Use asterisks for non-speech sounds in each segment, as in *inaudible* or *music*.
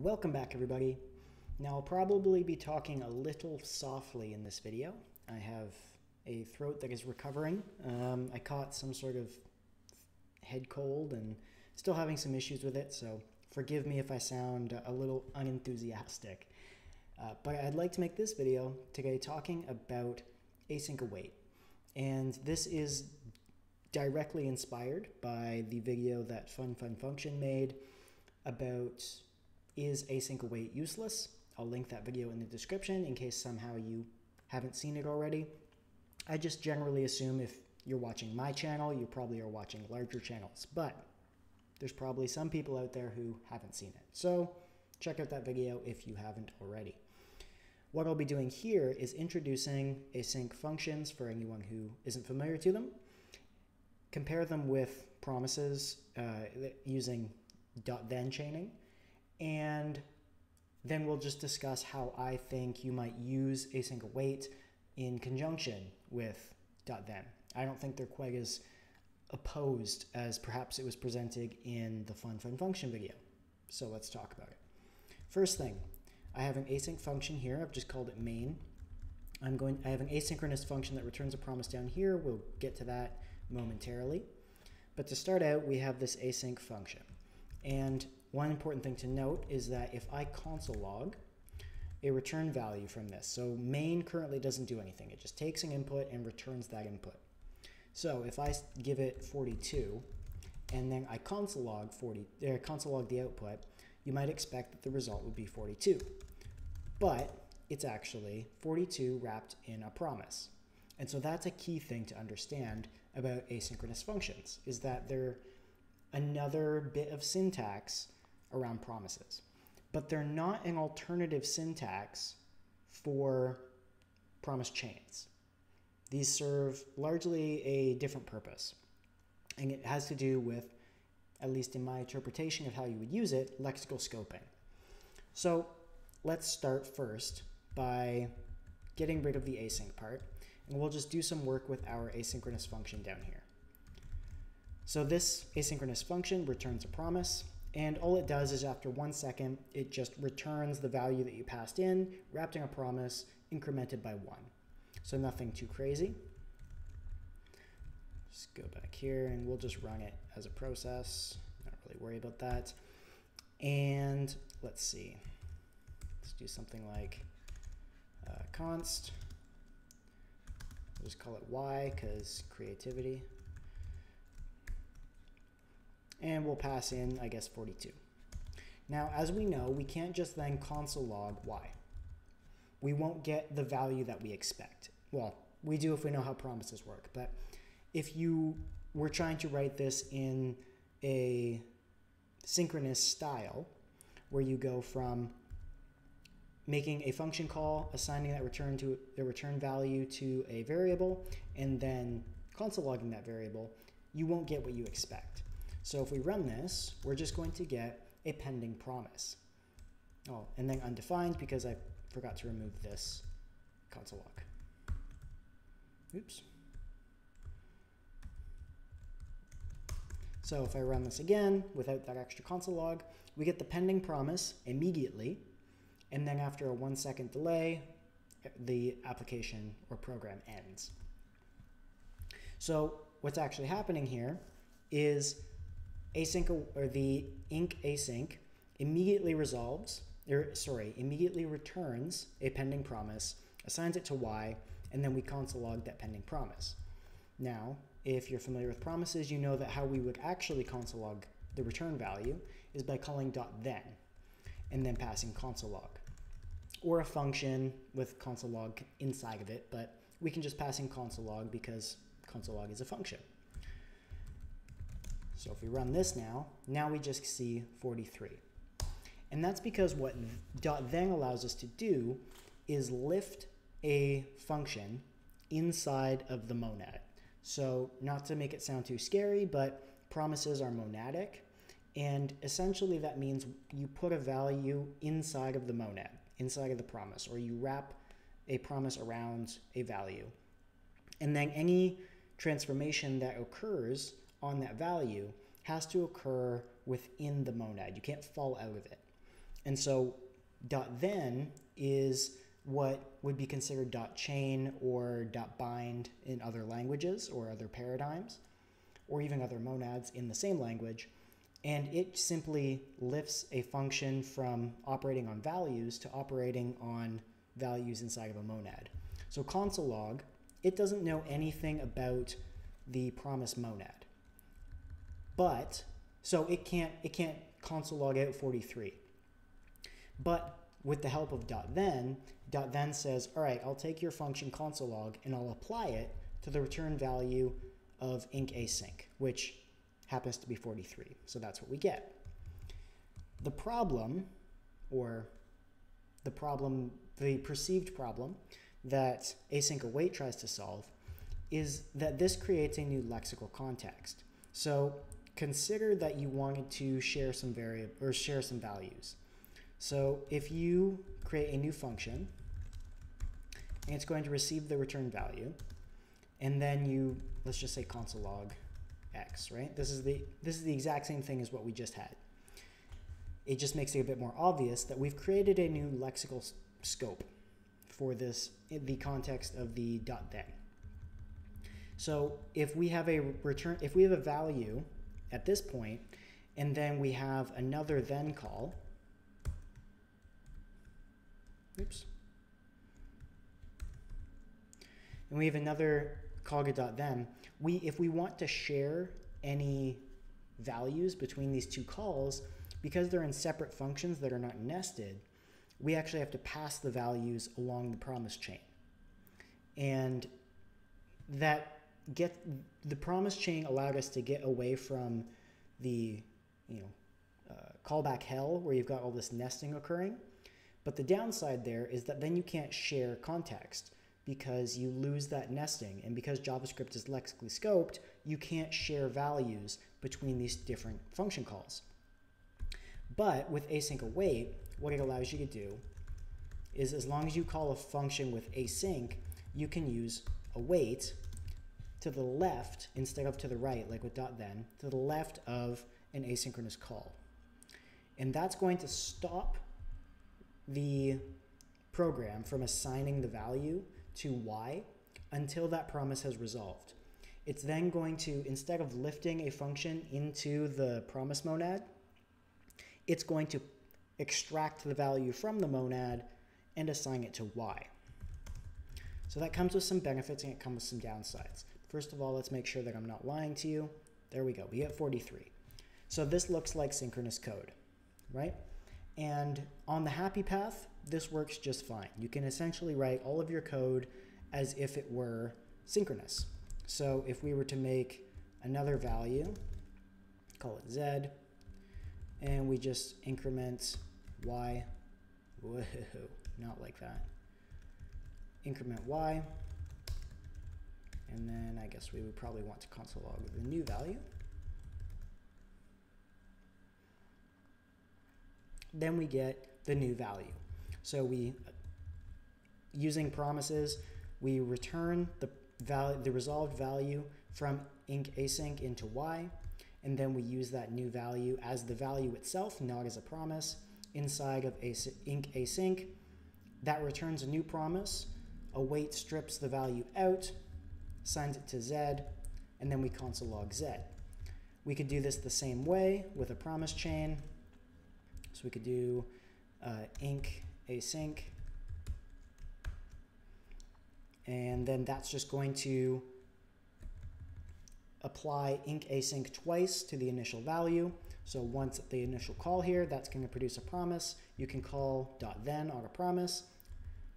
Welcome back everybody. Now I'll probably be talking a little softly in this video. I have a throat that is recovering. Um, I caught some sort of head cold and still having some issues with it, so forgive me if I sound a little unenthusiastic. Uh, but I'd like to make this video today talking about async await. And this is directly inspired by the video that Fun Fun Function made about is async await useless? I'll link that video in the description in case somehow you haven't seen it already. I just generally assume if you're watching my channel, you probably are watching larger channels, but there's probably some people out there who haven't seen it. So check out that video if you haven't already. What I'll be doing here is introducing async functions for anyone who isn't familiar to them, compare them with promises uh, using then chaining, and then we'll just discuss how I think you might use async await in conjunction with .then. I don't think they're quite as opposed as perhaps it was presented in the fun fun function video. So let's talk about it. First thing, I have an async function here. I've just called it main. I'm going, I have an asynchronous function that returns a promise down here. We'll get to that momentarily. But to start out, we have this async function. And one important thing to note is that if I console log a return value from this, so main currently doesn't do anything. It just takes an input and returns that input. So if I give it 42 and then I console log 40, or console log the output, you might expect that the result would be 42. But it's actually 42 wrapped in a promise. And so that's a key thing to understand about asynchronous functions is that they're another bit of syntax around promises. But they're not an alternative syntax for promise chains. These serve largely a different purpose. And it has to do with, at least in my interpretation of how you would use it, lexical scoping. So let's start first by getting rid of the async part. And we'll just do some work with our asynchronous function down here. So this asynchronous function returns a promise. And all it does is after one second, it just returns the value that you passed in, wrapped in a promise, incremented by one. So nothing too crazy. Just go back here and we'll just run it as a process. Not really worry about that. And let's see. Let's do something like uh, const. We'll just call it y because creativity and we'll pass in, I guess, 42. Now, as we know, we can't just then console log y. We won't get the value that we expect. Well, we do if we know how promises work, but if you were trying to write this in a synchronous style, where you go from making a function call, assigning that return to the return value to a variable, and then console logging that variable, you won't get what you expect. So if we run this, we're just going to get a pending promise. Oh, and then undefined because I forgot to remove this console log. Oops. So if I run this again without that extra console log, we get the pending promise immediately, and then after a one second delay, the application or program ends. So what's actually happening here is async or the inc async immediately resolves, or sorry, immediately returns a pending promise, assigns it to y, and then we console log that pending promise. Now, if you're familiar with promises, you know that how we would actually console log the return value is by calling dot .then and then passing console log. Or a function with console log inside of it, but we can just pass in console log because console log is a function. So if we run this now, now we just see 43. And that's because what .then allows us to do is lift a function inside of the monad. So not to make it sound too scary, but promises are monadic. And essentially that means you put a value inside of the monad, inside of the promise, or you wrap a promise around a value. And then any transformation that occurs on that value has to occur within the monad. You can't fall out of it. And so dot then is what would be considered dot chain or dot bind in other languages or other paradigms or even other monads in the same language. And it simply lifts a function from operating on values to operating on values inside of a monad. So console log, it doesn't know anything about the promise monad. But so it can't it can't console log out 43. But with the help of dot then, dot then says, all right, I'll take your function console log and I'll apply it to the return value of inc async, which happens to be 43. So that's what we get. The problem, or the problem, the perceived problem that async await tries to solve is that this creates a new lexical context. So consider that you wanted to share some variable or share some values. So if you create a new function and it's going to receive the return value, and then you let's just say console log x, right? This is the this is the exact same thing as what we just had. It just makes it a bit more obvious that we've created a new lexical scope for this in the context of the dot then. So if we have a return, if we have a value at this point, and then we have another then call, oops, and we have another call.then, we if we want to share any values between these two calls, because they're in separate functions that are not nested, we actually have to pass the values along the promise chain. And that get the promise chain allowed us to get away from the you know uh, callback hell where you've got all this nesting occurring. But the downside there is that then you can't share context because you lose that nesting. And because JavaScript is lexically scoped, you can't share values between these different function calls. But with async await, what it allows you to do is as long as you call a function with async, you can use await to the left instead of to the right, like with dot then, to the left of an asynchronous call. And that's going to stop the program from assigning the value to y until that promise has resolved. It's then going to, instead of lifting a function into the promise monad, it's going to extract the value from the monad and assign it to y. So that comes with some benefits and it comes with some downsides. First of all, let's make sure that I'm not lying to you. There we go, we get 43. So this looks like synchronous code, right? And on the happy path, this works just fine. You can essentially write all of your code as if it were synchronous. So if we were to make another value, call it z, and we just increment y, whoa, *laughs* not like that, increment y, and then I guess we would probably want to console log the new value. Then we get the new value. So we, using promises, we return the value, the resolved value from inc async into y, and then we use that new value as the value itself, not as a promise, inside of inc async. That returns a new promise. Await strips the value out, sends it to z, and then we console log z. We could do this the same way with a promise chain. So we could do uh, inc async, and then that's just going to apply inc async twice to the initial value. So once the initial call here, that's going to produce a promise. You can call dot then on a promise.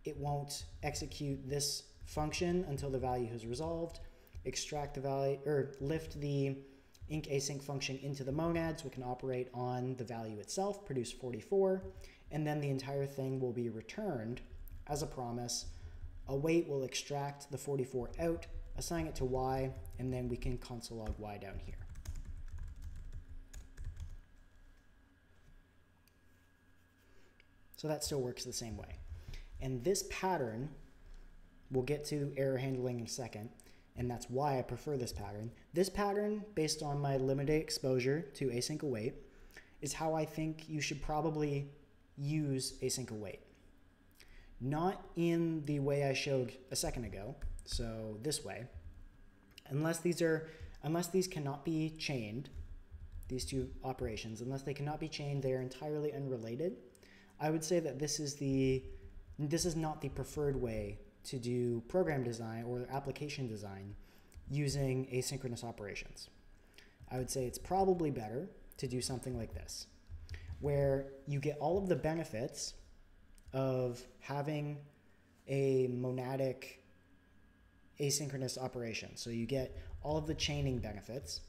It won't execute this function until the value is resolved, extract the value or lift the inc async function into the monad so we can operate on the value itself, produce 44, and then the entire thing will be returned as a promise. Await will extract the 44 out, assign it to y, and then we can console log y down here. So that still works the same way. And this pattern We'll get to error handling in a second, and that's why I prefer this pattern. This pattern, based on my limited exposure to async await, is how I think you should probably use async await. Not in the way I showed a second ago, so this way. Unless these are unless these cannot be chained, these two operations, unless they cannot be chained, they are entirely unrelated. I would say that this is the this is not the preferred way to do program design or application design using asynchronous operations. I would say it's probably better to do something like this, where you get all of the benefits of having a monadic asynchronous operation. So you get all of the chaining benefits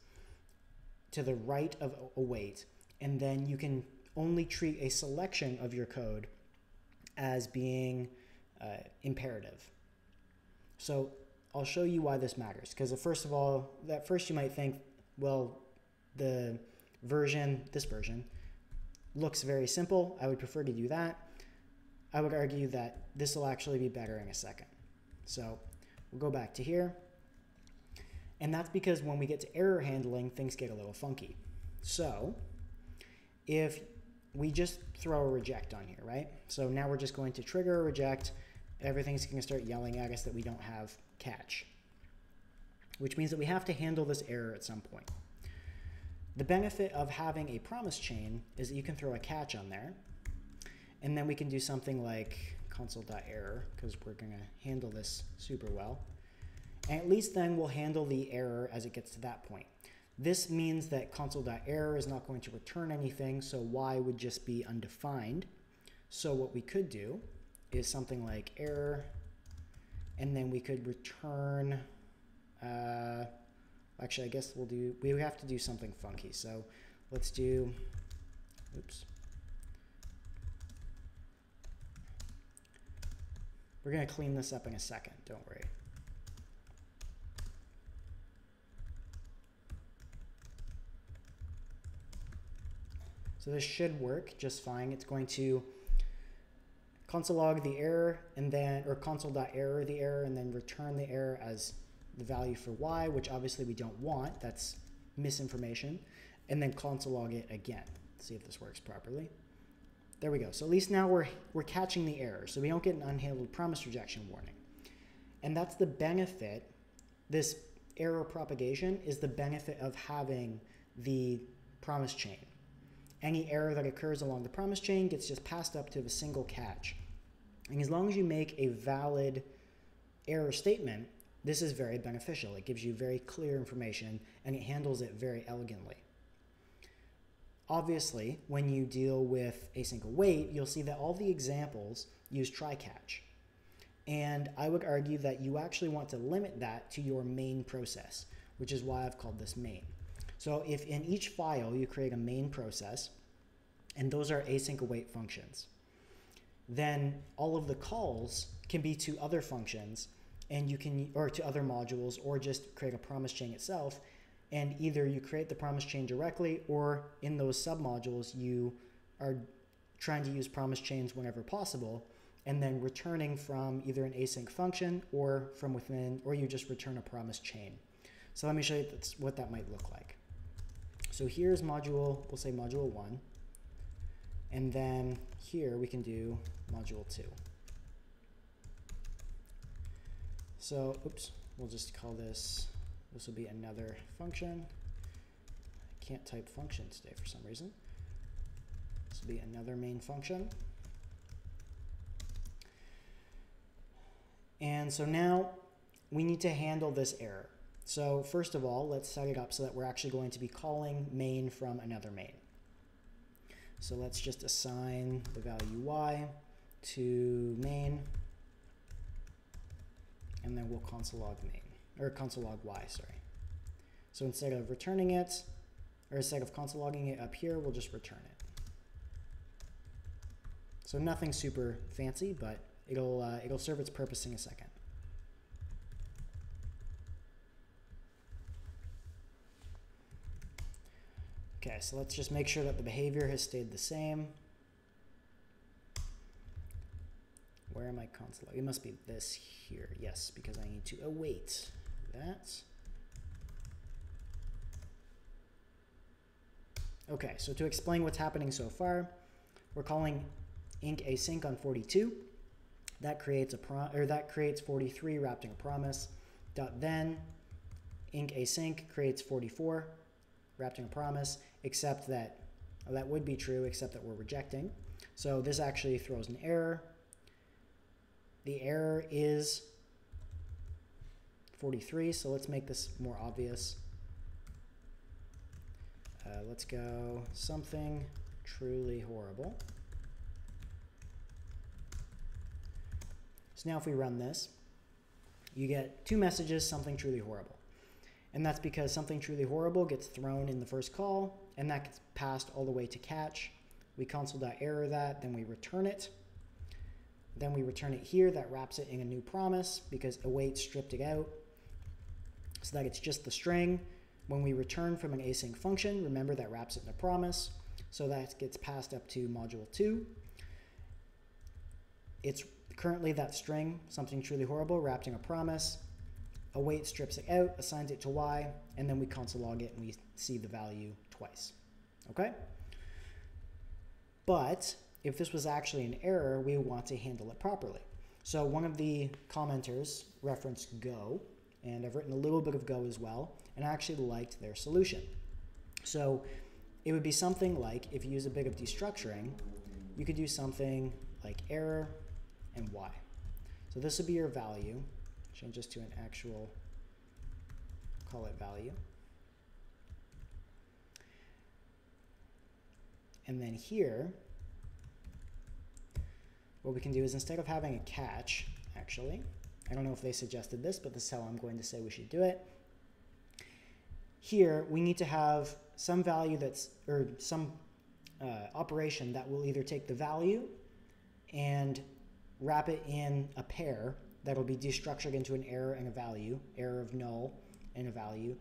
to the right of await, and then you can only treat a selection of your code as being uh, imperative. So I'll show you why this matters. Because first of all, at first you might think, well, the version, this version, looks very simple. I would prefer to do that. I would argue that this will actually be better in a second. So we'll go back to here. And that's because when we get to error handling, things get a little funky. So if we just throw a reject on here, right? So now we're just going to trigger a reject. Everything's going to start yelling at us that we don't have catch, which means that we have to handle this error at some point. The benefit of having a promise chain is that you can throw a catch on there, and then we can do something like console.error, because we're going to handle this super well. And at least then we'll handle the error as it gets to that point. This means that console.error is not going to return anything, so y would just be undefined. So what we could do is something like error, and then we could return uh, Actually, I guess we'll do, we have to do something funky. So let's do, oops. We're going to clean this up in a second, don't worry. So this should work just fine. It's going to console log the error and then, or console.error the error and then return the error as the value for y, which obviously we don't want. That's misinformation. And then console log it again. See if this works properly. There we go. So at least now we're, we're catching the error. So we don't get an unhandled promise rejection warning. And that's the benefit. This error propagation is the benefit of having the promise chain. Any error that occurs along the promise chain gets just passed up to the single catch. And as long as you make a valid error statement, this is very beneficial. It gives you very clear information and it handles it very elegantly. Obviously, when you deal with async await, you'll see that all the examples use try catch. And I would argue that you actually want to limit that to your main process, which is why I've called this main. So if in each file you create a main process, and those are async await functions, then all of the calls can be to other functions and you can or to other modules or just create a promise chain itself and either you create the promise chain directly or in those submodules you are trying to use promise chains whenever possible and then returning from either an async function or from within or you just return a promise chain. So let me show you what that might look like so here's module we'll say module 1 and then here we can do module 2 So, oops, we'll just call this, this will be another function. I can't type function today for some reason. This will be another main function. And so now we need to handle this error. So first of all, let's set it up so that we're actually going to be calling main from another main. So let's just assign the value y to main and then we'll console log main, or console log y, sorry. So instead of returning it, or instead of console logging it up here, we'll just return it. So nothing super fancy, but it'll, uh, it'll serve its purpose in a second. Okay, so let's just make sure that the behavior has stayed the same. Where am I console? It must be this here. Yes, because I need to await that. Okay, so to explain what's happening so far, we're calling inc async on 42. That creates a prom or that creates 43 wrapped in a promise. Dot then inc async creates 44 wrapped in a promise, except that well, that would be true, except that we're rejecting. So this actually throws an error. The error is 43, so let's make this more obvious. Uh, let's go something truly horrible. So now if we run this, you get two messages, something truly horrible. And that's because something truly horrible gets thrown in the first call, and that gets passed all the way to catch. We console.error that, then we return it. Then we return it here, that wraps it in a new promise because await stripped it out. So that it's just the string. When we return from an async function, remember that wraps it in a promise. So that gets passed up to module 2. It's currently that string, something truly horrible, wrapped in a promise. Await strips it out, assigns it to y, and then we console log it and we see the value twice. Okay? But if this was actually an error, we want to handle it properly. So one of the commenters referenced Go, and I've written a little bit of Go as well, and I actually liked their solution. So it would be something like, if you use a bit of destructuring, you could do something like error and y. So this would be your value. Change this to an actual, call it value. And then here, what we can do is instead of having a catch, actually, I don't know if they suggested this, but this is how I'm going to say we should do it. Here, we need to have some value that's, or some uh, operation that will either take the value and wrap it in a pair that'll be destructured into an error and a value, error of null and a value,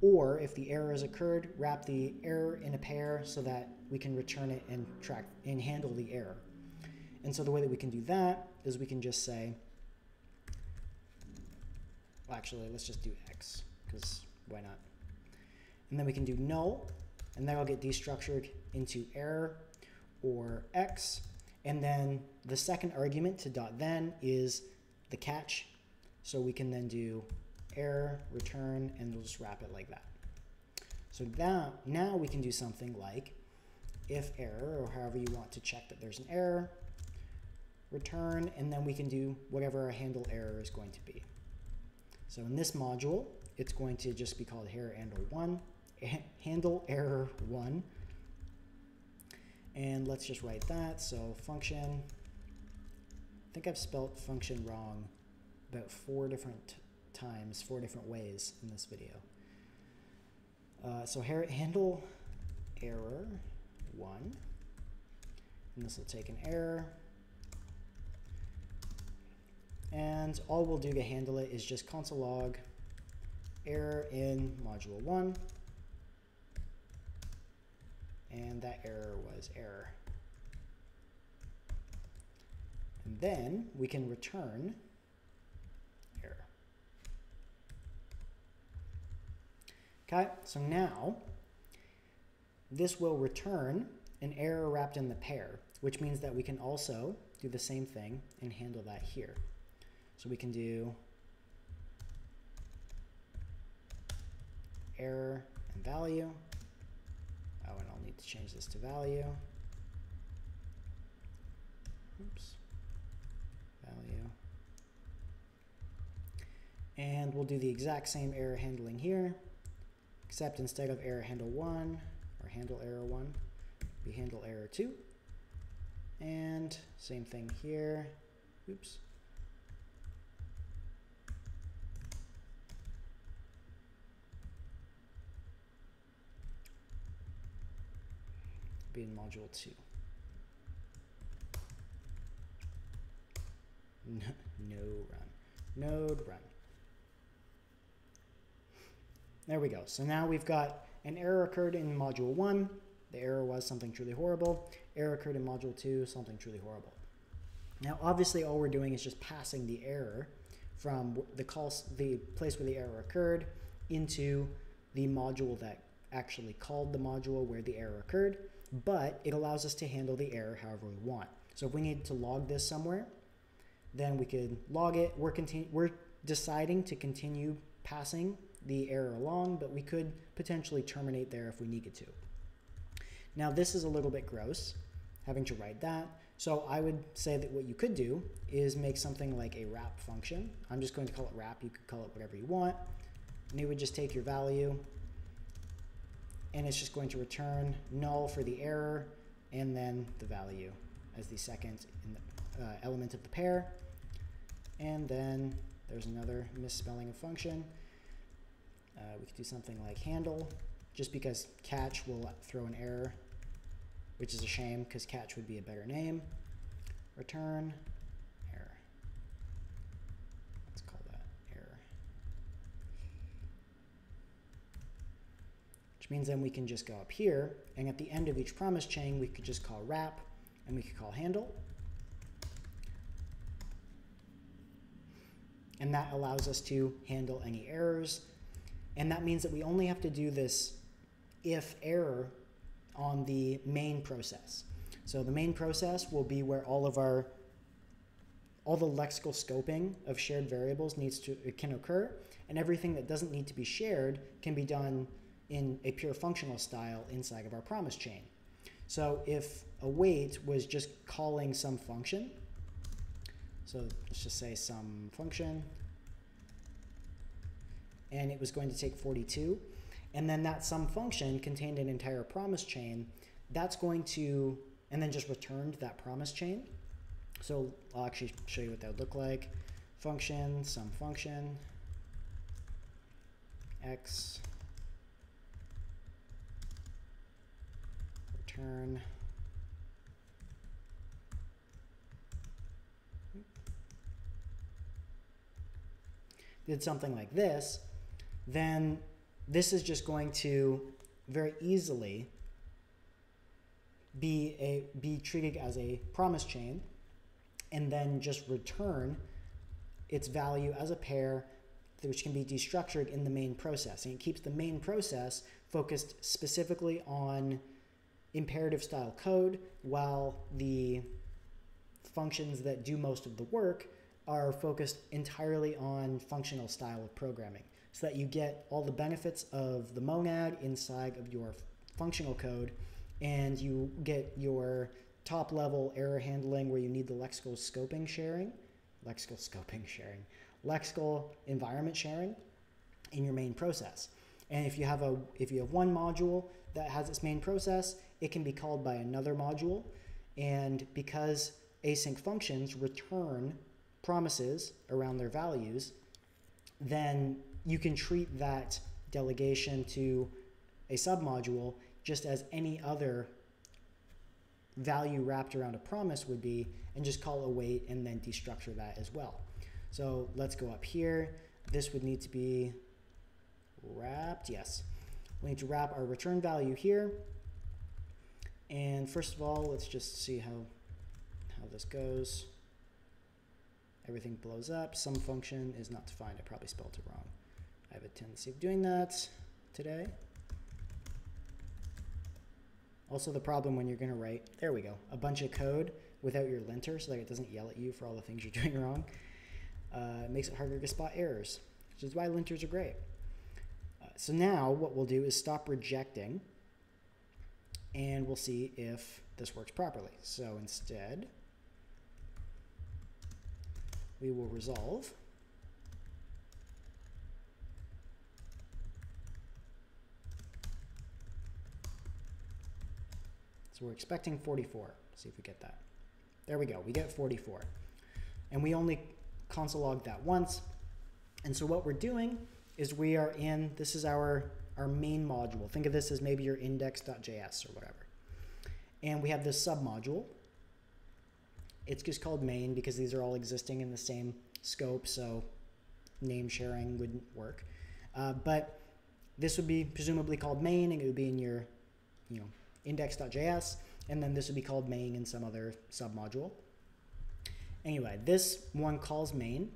or if the error has occurred, wrap the error in a pair so that we can return it and track and handle the error. And so the way that we can do that is we can just say, well, actually, let's just do x, because why not? And then we can do null, and that'll get destructured into error or x. And then the second argument to dot then is the catch. So we can then do error, return, and we'll just wrap it like that. So now, now we can do something like if error, or however you want to check that there's an error, return, and then we can do whatever our handle error is going to be. So in this module, it's going to just be called error handle one, *laughs* handle error one. And let's just write that. So function, think I've spelt function wrong about four different times, four different ways in this video. Uh, so handle error one, and this will take an error. And all we'll do to handle it is just console log error in module one. And that error was error. And then we can return error. Okay, so now this will return an error wrapped in the pair, which means that we can also do the same thing and handle that here. So we can do error and value. Oh, and I'll need to change this to value. Oops. Value. And we'll do the exact same error handling here, except instead of error handle 1 or handle error 1, we handle error 2. And same thing here. Oops. be in module 2. No, run. Node run. There we go. So now we've got an error occurred in module 1. The error was something truly horrible. Error occurred in module 2, something truly horrible. Now, obviously, all we're doing is just passing the error from the call, the place where the error occurred into the module that actually called the module where the error occurred but it allows us to handle the error however we want. So if we need to log this somewhere, then we could log it. We're, continu- we're deciding to continue passing the error along, but we could potentially terminate there if we needed to. Now this is a little bit gross, having to write that. So I would say that what you could do is make something like a wrap function. I'm just going to call it wrap. You could call it whatever you want. And it would just take your value and it's just going to return null for the error and then the value as the second the, uh, element of the pair. And then there's another misspelling of function. Uh, we could do something like handle, just because catch will throw an error, which is a shame because catch would be a better name. Return error. Let's call that error. Which means then we can just go up here, and at the end of each promise chain, we could just call wrap, and we could call handle. And that allows us to handle any errors. And that means that we only have to do this if error on the main process. So the main process will be where all of our all the lexical scoping of shared variables needs to it can occur and everything that doesn't need to be shared can be done in a pure functional style inside of our promise chain. So if await was just calling some function, so let's just say some function, and it was going to take 42, and then that some function contained an entire promise chain, that's going to, and then just returned that promise chain. So I'll actually show you what that would look like. Function, some function, x, return, did something like this, then this is just going to very easily be a be treated as a promise chain and then just return its value as a pair which can be destructured in the main process. And it keeps the main process focused specifically on imperative style code while the functions that do most of the work are focused entirely on functional style of programming so that you get all the benefits of the monad inside of your functional code and you get your top level error handling where you need the lexical scoping sharing, lexical scoping *laughs* sharing, lexical environment sharing in your main process. And if you have a if you have one module that has its main process, it can be called by another module. And because async functions return promises around their values, then you can treat that delegation to a submodule just as any other value wrapped around a promise would be and just call await and then destructure that as well. So let's go up here. This would need to be wrapped. Yes. We need to wrap our return value here. And first of all, let's just see how, how this goes. Everything blows up. Some function is not defined. I probably spelled it wrong. I have a tendency of doing that today. Also the problem when you're going to write, there we go, a bunch of code without your linter so that it doesn't yell at you for all the things you're *laughs* doing wrong. Uh, makes it harder to spot errors, which is why linters are great. Uh, so now what we'll do is stop rejecting and we'll see if this works properly. So instead, we will resolve So we're expecting 44. See if we get that. There we go. We get 44. And we only console log that once. And so what we're doing is we are in, this is our, our main module. Think of this as maybe your index.js or whatever. And we have this submodule. It's just called main because these are all existing in the same scope, so name sharing wouldn't work. Uh, but this would be presumably called main, and it would be in your, you know, index.js, and then this would be called main in some other submodule. Anyway, this one calls main,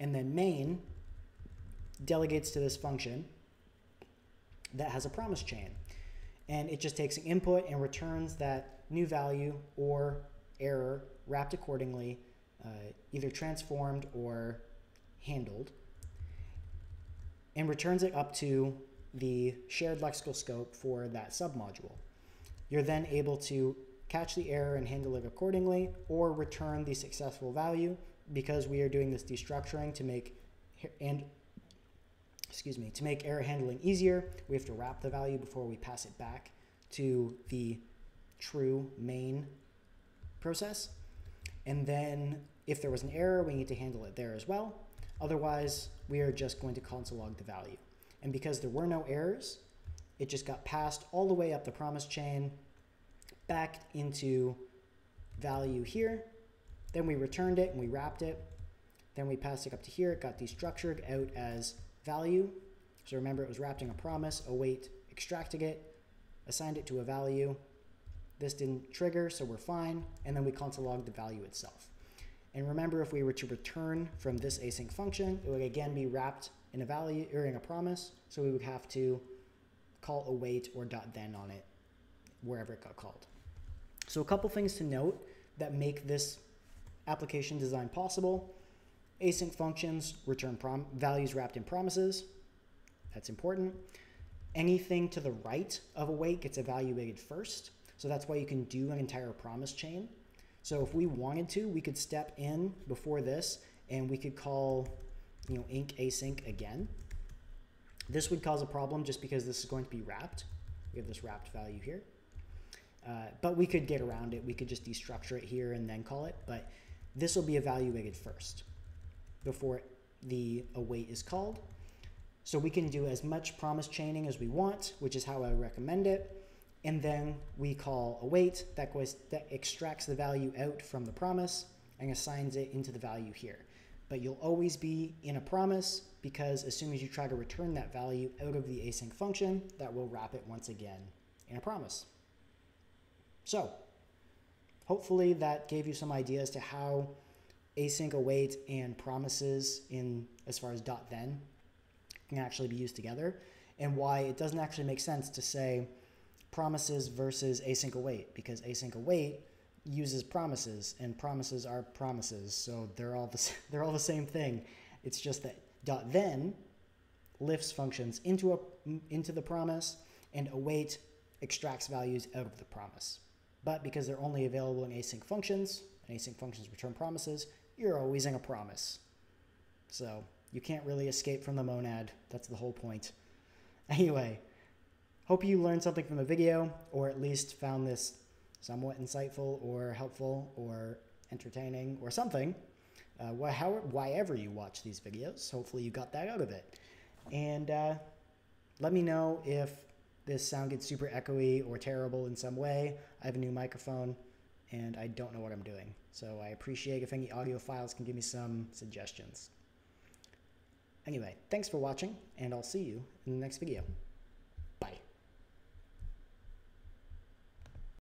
and then main delegates to this function that has a promise chain. and it just takes an input and returns that new value or error wrapped accordingly, uh, either transformed or handled, and returns it up to the shared lexical scope for that submodule. You're then able to catch the error and handle it accordingly, or return the successful value because we are doing this destructuring to make and excuse me to make error handling easier. We have to wrap the value before we pass it back to the true main process. And then if there was an error, we need to handle it there as well. Otherwise, we are just going to console log the value. And because there were no errors, it just got passed all the way up the promise chain back into value here. Then we returned it and we wrapped it. Then we passed it up to here. It got destructured out as value. So remember, it was wrapped in a promise, await extracting it, assigned it to a value. This didn't trigger, so we're fine. And then we console log the value itself. And remember, if we were to return from this async function, it would again be wrapped in a value or in a promise. So we would have to call await or dot then on it wherever it got called. So a couple things to note that make this application design possible. Async functions return values wrapped in promises. That's important. Anything to the right of await gets evaluated first. So that's why you can do an entire promise chain. So if we wanted to, we could step in before this and we could call, you know, inc async again. This would cause a problem just because this is going to be wrapped. We have this wrapped value here. Uh, but we could get around it. We could just destructure it here and then call it. But this will be evaluated first before the await is called. So we can do as much promise chaining as we want, which is how I recommend it. And then we call await that goes that extracts the value out from the promise and assigns it into the value here. But you'll always be in a promise because as soon as you try to return that value out of the async function, that will wrap it once again in a promise. So hopefully that gave you some ideas to how async await and promises in as far as dot then can actually be used together and why it doesn't actually make sense to say promises versus async await because async await uses promises and promises are promises so they're all the, *laughs* they're all the same thing it's just that dot then lifts functions into a into the promise and await extracts values out of the promise but because they're only available in async functions, and async functions return promises, you're always in a promise. So you can't really escape from the monad. That's the whole point. *laughs* Anyway, hope you learned something from the video, or at least found this somewhat insightful or helpful or entertaining or something. Uh, why, how, why ever you watch these videos, hopefully you got that out of it. And uh, let me know if this sound gets super echoey or terrible in some way, I have a new microphone and I don't know what I'm doing. So I appreciate if any audiophiles can give me some suggestions. Anyway, thanks for watching, and I'll see you in the next video.